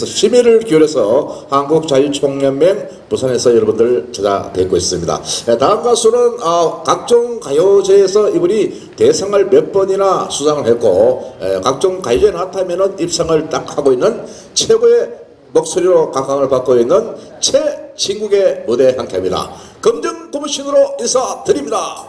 그래서 심의를 기울여서 한국자유총연맹 부산에서 여러분들 찾아뵙고 있습니다. 네, 다음 가수는 어, 각종 가요제에서 이분이 대상을 몇 번이나 수상을 했고 각종 가요제에 나타나면 입상을 딱 하고 있는 최고의 목소리로 각광을 받고 있는 최진국의 무대 함께합니다. 검정 고무신으로 인사드립니다.